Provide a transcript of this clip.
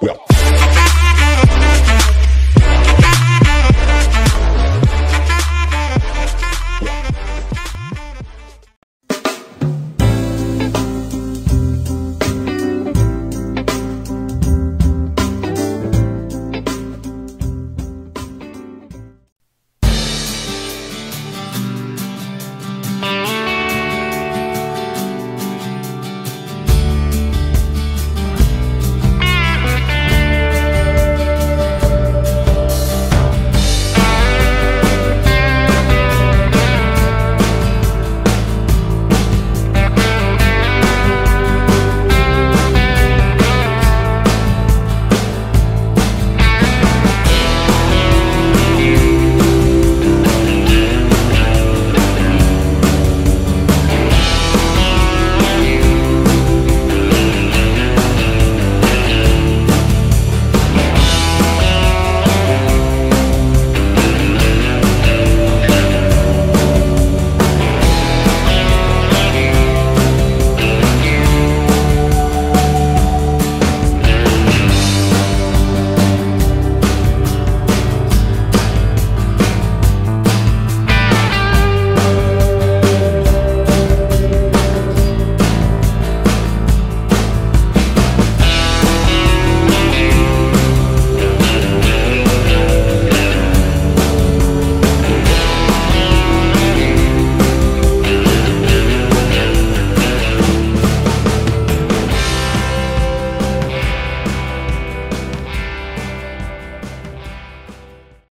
Well.